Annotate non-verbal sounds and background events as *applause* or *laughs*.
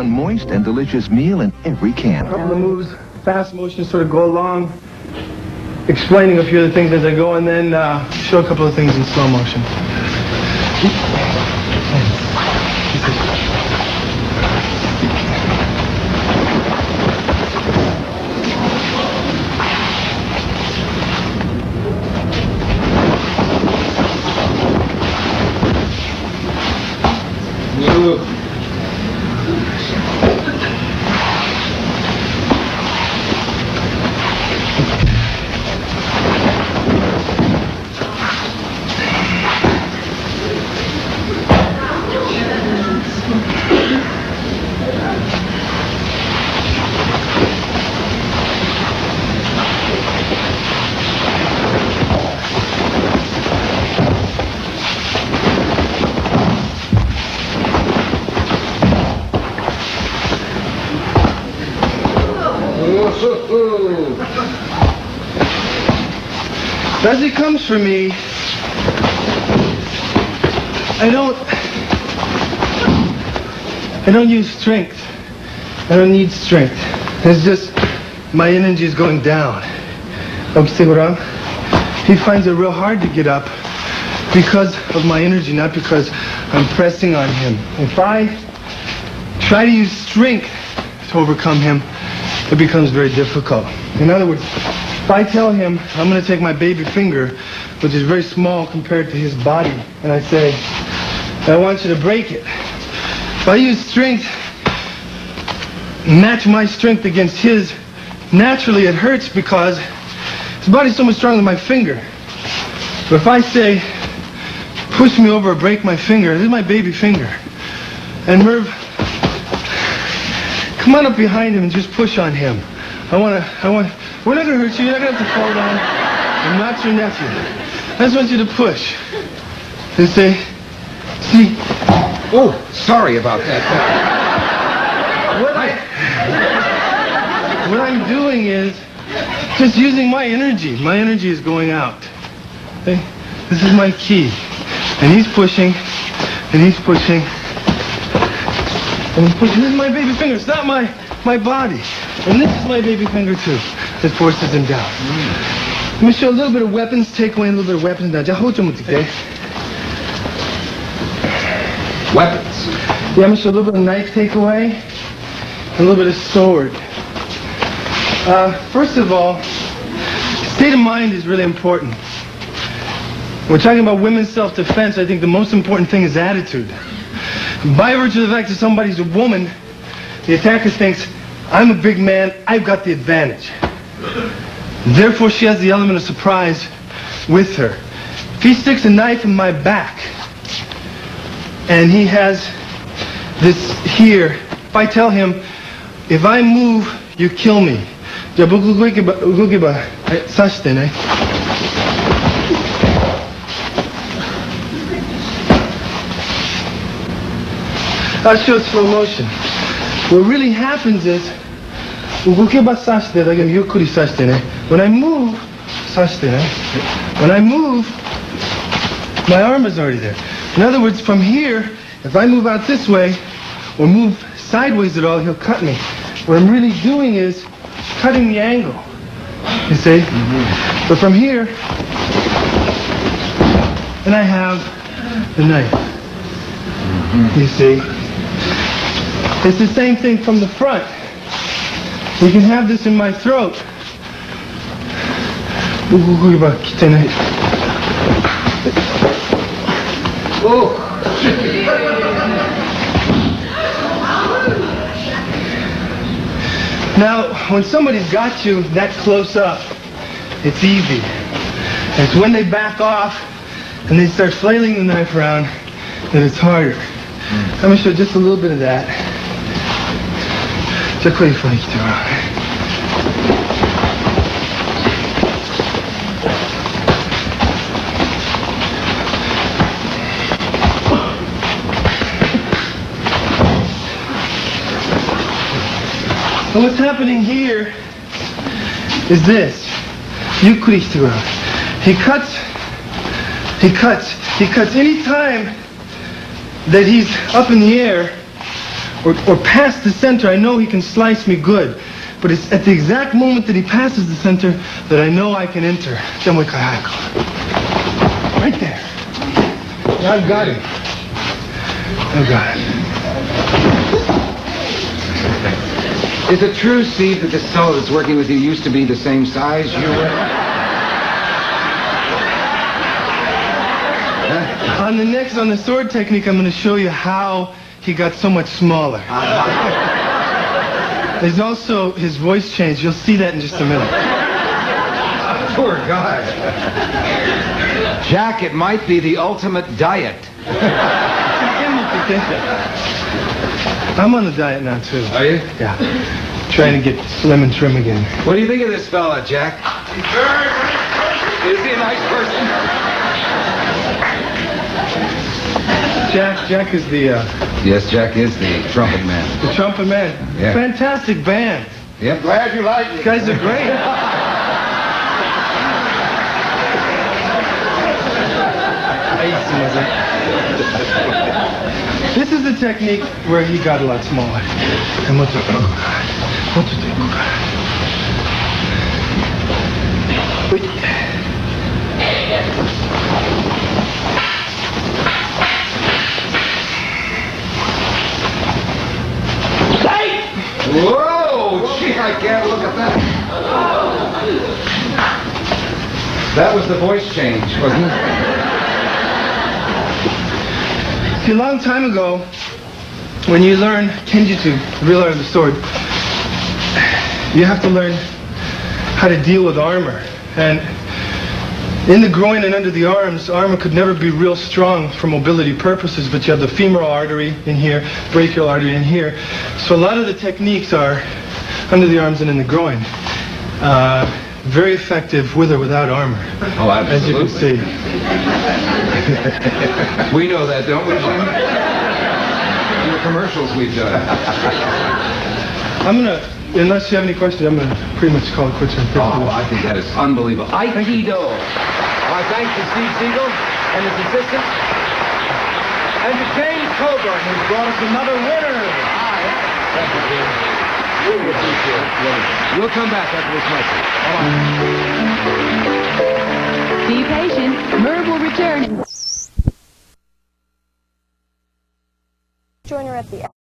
one moist and delicious meal in every can. A couple of moves, fast motion, sort of go along, explaining a few of the things as I go, and then uh, show a couple of things in slow motion. As it comes for me, I don't, I don't use strength. I don't need strength. It's just my energy is going down. Okisegura, he finds it real hard to get up because of my energy, not because I'm pressing on him. If I try to use strength to overcome him, it becomes very difficult. In other words, if I tell him I'm going to take my baby finger, which is very small compared to his body, and I say, I want you to break it. If I use strength, match my strength against his, naturally it hurts because his body's so much stronger than my finger. But if I say, push me over or break my finger, this is my baby finger. And Merv, come on up behind him and just push on him. I want to, I want, we're not going to hurt you. You're not going to have to fall down. I'm not your nephew. I just want you to push. And say, see, Oh, sorry about that. what, I, what I'm doing is just using my energy. My energy is going out. Okay? This is my key. And he's pushing, and he's pushing, and he's pushing. This is my baby finger. It's not my, my body. And this is my baby finger too. That forces him down. Let me show a little bit of weapons, take away a little bit of weapons. Now, hold? Weapons. Yeah, I'm gonna show a little bit of knife takeaway, a little bit of sword. Uh, first of all, state of mind is really important. We're talking about women's self-defense. I think the most important thing is attitude. By virtue of the fact that somebody's a woman, the attacker thinks, I'm a big man, I've got the advantage. Therefore, she has the element of surprise with her. If he sticks a knife in my back, and he has this here, if I tell him, if I move, you kill me. Eh, eh? That shows slow motion. What really happens is 動けば刺してだけどゆっくり刺してね。When I move, 刺してね。When I move, my arm is already there. In other words, from here, if I move out this way or move sideways at all, he'll cut me. What I'm really doing is cutting the angle. You see? But from here, and I have the knife. You see? It's the same thing from the front. You can have this in my throat. Ooh, bak kitene. Oh. Now, when somebody's got you that close up, it's easy. It's when they back off and they start flailing the knife around that it's harder. Mm. I'm going to show just a little bit of that. To And what's happening here is this. Yukkuri through. He cuts, he cuts, he cuts any time that he's up in the air or, or past the center, I know he can slice me good. But it's at the exact moment that he passes the center that I know I can enter. Then we kayako. Right there. I've got him. I've got him. Is it true, Steve, that the fellow that's working with you used to be the same size you were? On the next, on the sword technique, I'm going to show you how he got so much smaller. *laughs* There's also his voice change. You'll see that in just a minute. Poor guy. Jack, it might be the ultimate diet. *laughs* I'm on the diet now, too. Are you? Yeah. Trying to get slim and trim again. What do you think of this fella, Jack? Is he a nice person? Jack, Jack is the uh, Yes, Jack is the trumpet man. the trumpet man. Yeah. Fantastic band. Yep. Glad you like You it. guys are great. *laughs* This is the technique where he got a lot smaller. And what's it? Whoa! Gee, I can't look at that. That was the voice change, wasn't it? See, a long time ago, when you learn Kenjutsu, the real art of the sword, you have to learn how to deal with armor. And in the groin and under the arms, armor could never be real strong for mobility purposes, but you have the femoral artery in here, brachial artery in here. So a lot of the techniques are under the arms and in the groin. Uh, very effective with or without armor, Oh, as you can see. *laughs* We know that, don't we, Jim? *laughs* In the commercials we've done. I'm gonna, unless you have any questions, I'm gonna pretty much call it quits on Oh, I think that is unbelievable. Aikido. Our thanks to Steve Seagal and his assistant. And to James Coburn, who's brought us another winner. Thank you, Jim. Really appreciate it. We'll come back after this message. Hold on. Be patient. Merv will return. Join her at the